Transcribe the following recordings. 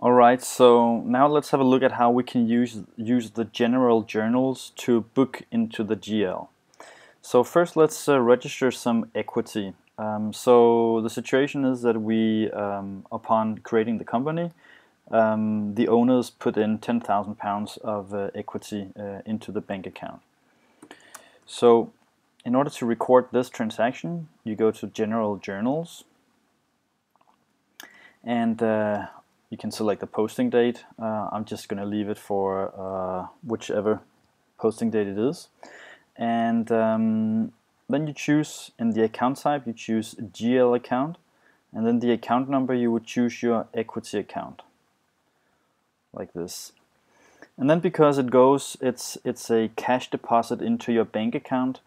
Alright, so now let's have a look at how we can use, use the general journals to book into the GL. So first let's uh, register some equity. Um, so the situation is that we, um, upon creating the company, um, the owners put in 10,000 pounds of uh, equity uh, into the bank account. So in order to record this transaction, you go to General Journals and uh, you can select the posting date. Uh, I'm just going to leave it for uh, whichever posting date it is. And um, then you choose in the account type, you choose GL account. And then the account number, you would choose your equity account, like this. And then because it goes, it's, it's a cash deposit into your bank account,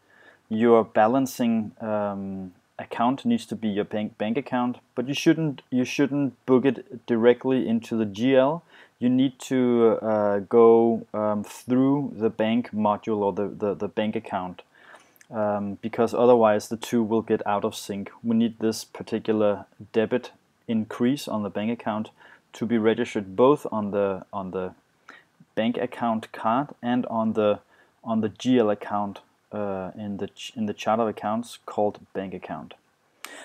your balancing um, account needs to be your bank bank account, but you shouldn't you shouldn't book it directly into the GL. You need to uh, go um, through the bank module or the, the, the bank account um, because otherwise the two will get out of sync. We need this particular debit increase on the bank account to be registered both on the on the bank account card and on the on the GL account uh, in the in the chart of accounts called bank account.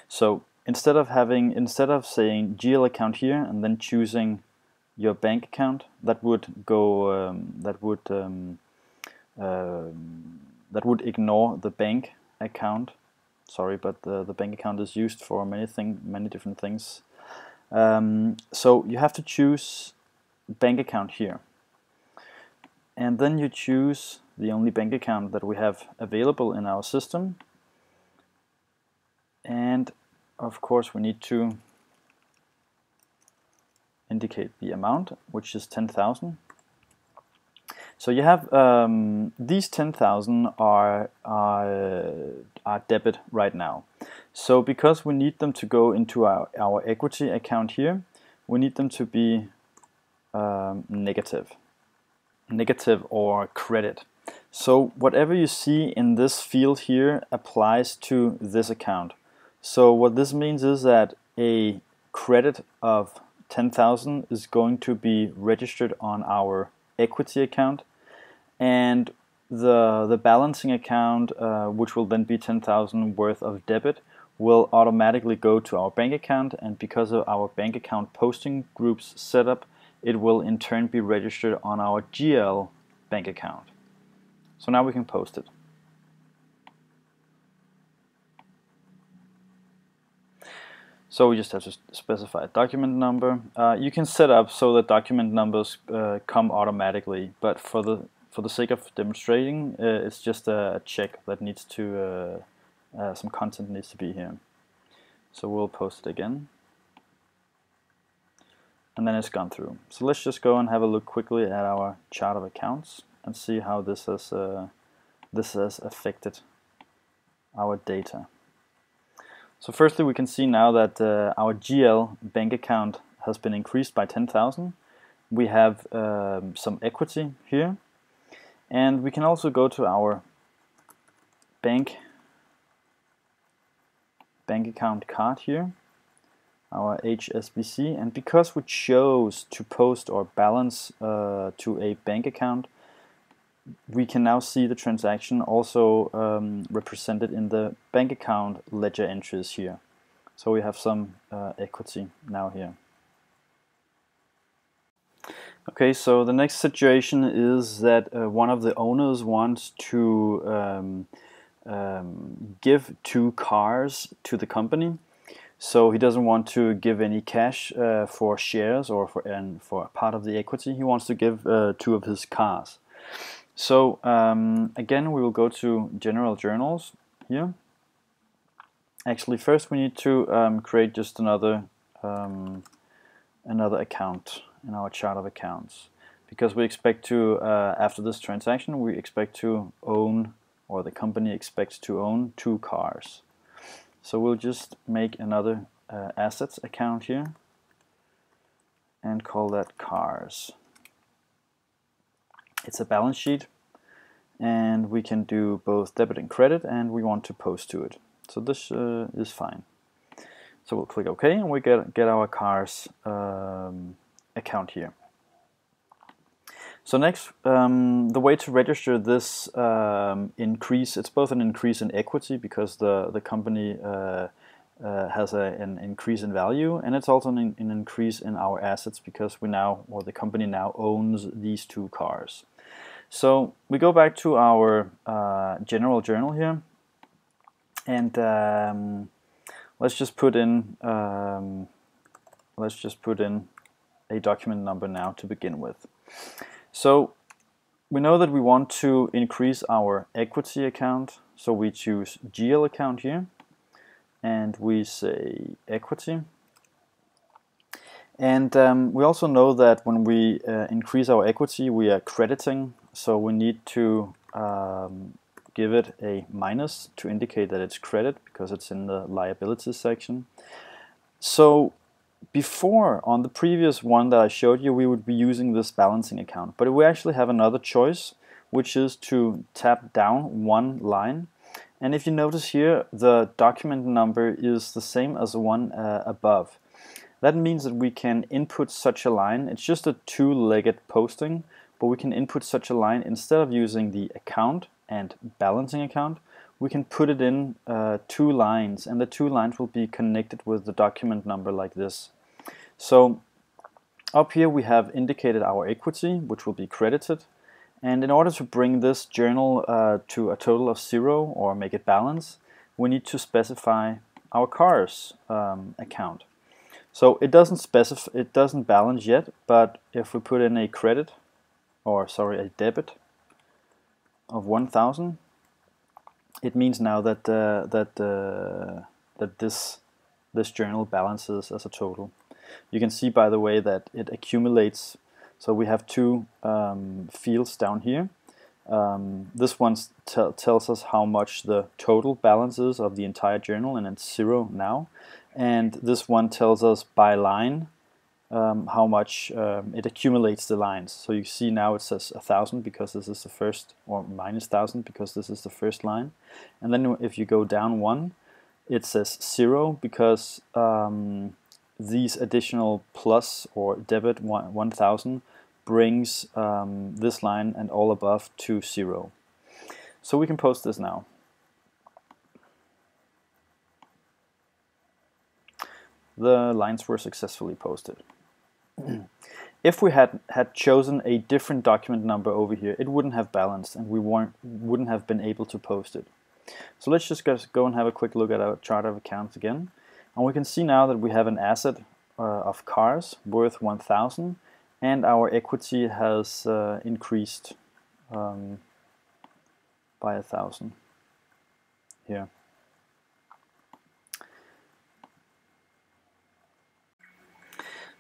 So instead of having instead of saying GL account here and then choosing your bank account, that would go um, that would um, uh, that would ignore the bank account. Sorry, but the, the bank account is used for many thing many different things. Um, so you have to choose bank account here and then you choose the only bank account that we have available in our system. And of course we need to indicate the amount which is 10,000 so you have um, these 10,000 are, are, are debit right now. So because we need them to go into our, our equity account here we need them to be um, negative. Negative or credit. So whatever you see in this field here applies to this account. So what this means is that a credit of 10,000 is going to be registered on our equity account and the, the balancing account, uh, which will then be 10,000 worth of debit, will automatically go to our bank account and because of our bank account posting groups setup, it will in turn be registered on our GL bank account. So now we can post it. So we just have to specify a document number. Uh, you can set up so that document numbers uh, come automatically, but for the for the sake of demonstrating, uh, it's just a check that needs to uh, uh, some content needs to be here. So we'll post it again and then it's gone through. So let's just go and have a look quickly at our chart of accounts and see how this has uh, this has affected our data. So firstly we can see now that uh, our GL bank account has been increased by 10,000. We have um, some equity here and we can also go to our bank bank account card here our HSBC and because we chose to post or balance uh, to a bank account we can now see the transaction also um, represented in the bank account ledger entries here so we have some uh, equity now here okay so the next situation is that uh, one of the owners wants to um, um, give two cars to the company so he doesn't want to give any cash uh, for shares or for and for part of the equity. He wants to give uh, two of his cars. So um, again, we will go to general journals here. Actually, first we need to um, create just another um, another account in our chart of accounts because we expect to uh, after this transaction we expect to own or the company expects to own two cars. So we'll just make another uh, assets account here and call that cars. It's a balance sheet and we can do both debit and credit and we want to post to it. So this uh, is fine. So we'll click OK and we get, get our cars um, account here. So next, um, the way to register this um, increase, it's both an increase in equity because the, the company uh, uh, has a, an increase in value and it's also an, an, increase in our assets because we now, or the company now owns these two cars. So we go back to our uh, general journal here. And um, let's just put in um, let's just put in a document number now to begin with. So we know that we want to increase our equity account. So we choose GL account here. And we say equity. And um, we also know that when we uh, increase our equity we are crediting so we need to um, give it a minus to indicate that it's credit because it's in the liabilities section. So before on the previous one that I showed you we would be using this balancing account but we actually have another choice which is to tap down one line. And if you notice here the document number is the same as the one uh, above. That means that we can input such a line. It's just a two-legged posting but we can input such a line instead of using the account and balancing account, we can put it in uh, two lines and the two lines will be connected with the document number like this. So up here we have indicated our equity which will be credited and in order to bring this journal uh, to a total of zero or make it balance we need to specify our cars um, account. So it doesn't specify it doesn't balance yet but if we put in a credit or sorry a debit of 1000 it means now that uh, that uh, that this this journal balances as a total. You can see by the way that it accumulates. So we have two um, fields down here. Um, this one tells us how much the total balance is of the entire journal and it's zero now. And this one tells us by line um, how much um, it accumulates the lines. So you see now it says a thousand because this is the first, or minus thousand because this is the first line. And then if you go down one, it says zero because um, these additional plus or debit 1000 brings um, this line and all above to zero. So we can post this now. The lines were successfully posted if we had had chosen a different document number over here, it wouldn't have balanced and we weren't wouldn't have been able to post it. So let's just go and have a quick look at our chart of accounts again. And we can see now that we have an asset uh, of cars worth 1,000 and our equity has uh, increased um, by a thousand here.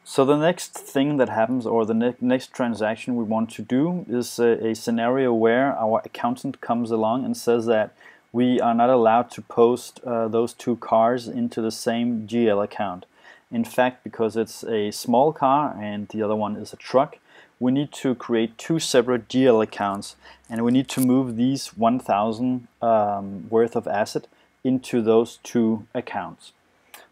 So the next thing that happens or the ne next transaction we want to do is a, a, scenario where our accountant comes along and says that we are not allowed to post uh, those two cars into the same GL account. In fact, because it's a small car and the other one is a truck, we need to create two separate GL accounts and we need to move these 1000 um, worth of asset into those two accounts.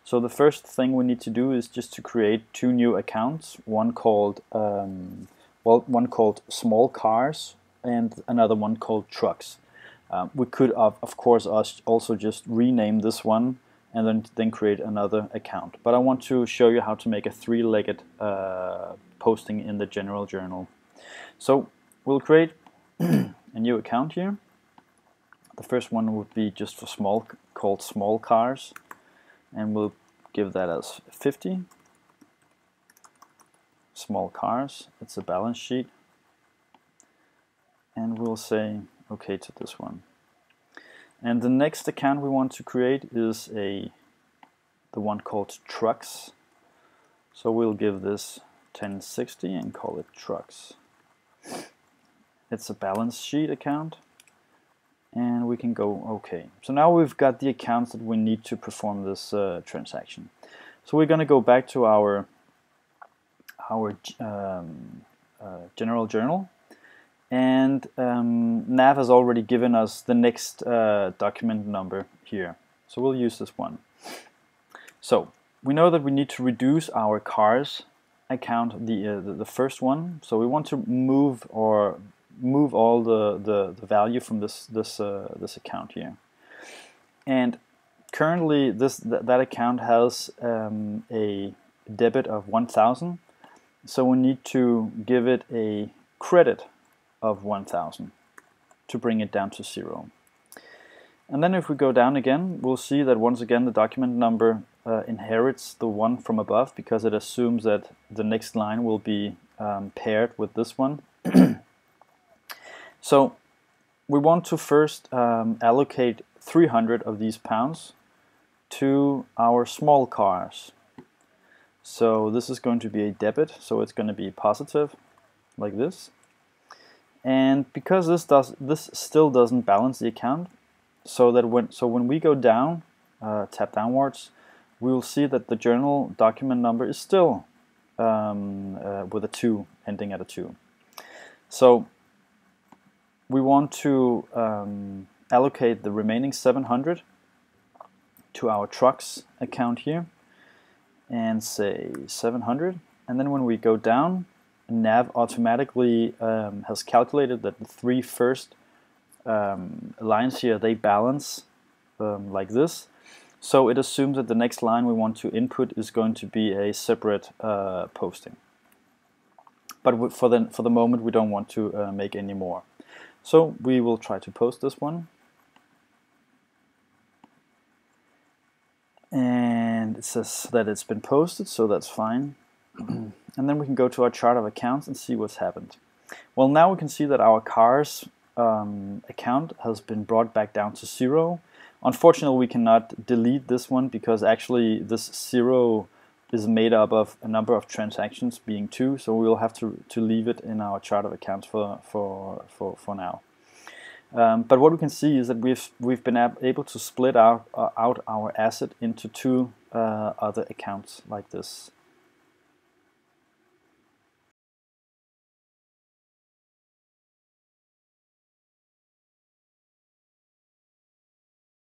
So the first thing we need to do is just to create two new accounts, one called um, well, one called small cars and another one called trucks. Um, we could, of, of course, also just rename this one and then, then create another account. But I want to show you how to make a three-legged uh, posting in the general journal. So we'll create a new account here. The first one would be just for small, called small cars and we'll give that as 50 small cars it's a balance sheet. And we'll say okay to this one. And the next account we want to create is a the one called trucks. So we'll give this 1060 and call it trucks. It's a balance sheet account and we can go OK. So now we've got the accounts that we need to perform this uh, transaction. So we're going to go back to our our um, uh, general journal and um, Nav has already given us the next uh, document number here. So we'll use this one. So we know that we need to reduce our cars account, the, uh, the, the first one, so we want to move or move all the, the, the value from this this uh, this account here. And currently, this th that account has um, a debit of 1,000, so we need to give it a credit of 1,000 to bring it down to zero. And then if we go down again, we'll see that once again the document number uh, inherits the one from above because it assumes that the next line will be um, paired with this one. so we want to first um, allocate 300 of these pounds to our small cars. So this is going to be a debit, so it's going to be positive, like this. And because this does this still doesn't balance the account, so that when so when we go down, uh, tap downwards, we will see that the journal document number is still um, uh, with a 2, ending at a 2. So we want to um, allocate the remaining 700 to our trucks account here and say 700 and then when we go down nav automatically um, has calculated that the three first um, lines here they balance um, like this so it assumes that the next line we want to input is going to be a separate uh, posting. But for the, for the moment we don't want to uh, make any more. So we will try to post this one. And it says that it's been posted, so that's fine. and then we can go to our chart of accounts and see what's happened. Well, now we can see that our cars um, account has been brought back down to zero Unfortunately, we cannot delete this one because actually this zero is made up of a number of transactions being two, so we'll have to, to leave it in our chart of accounts for, for, for, for now. Um, but what we can see is that we've we've been able to split out uh, out our asset into two uh, other accounts like this.